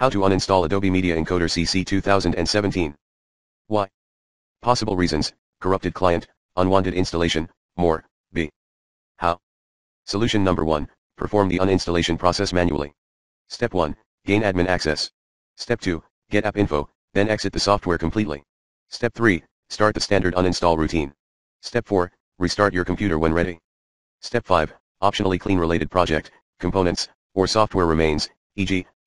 How to uninstall Adobe Media Encoder CC 2017. Why? Possible reasons, corrupted client, unwanted installation, more, b. How? Solution number 1, perform the uninstallation process manually. Step 1, gain admin access. Step 2, get app info, then exit the software completely. Step 3, start the standard uninstall routine. Step 4, restart your computer when ready. Step 5, optionally clean related project, components, or software remains, e.g.,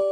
you